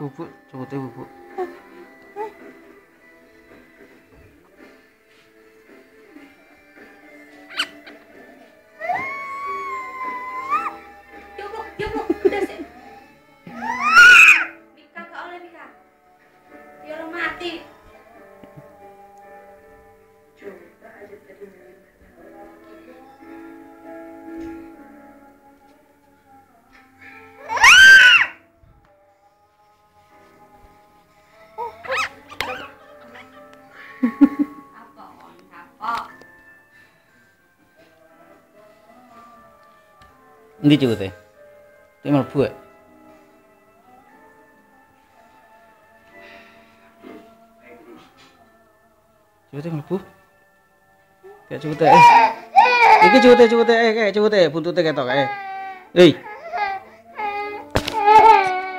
Bubuk, cukute bubuk. Jomblo, Endi cukute? Tik mlebu ya? Cukute mlebu. Kayak cukute. eh. Iki cukute eh kayak cukute buntute ketok kae. Hei.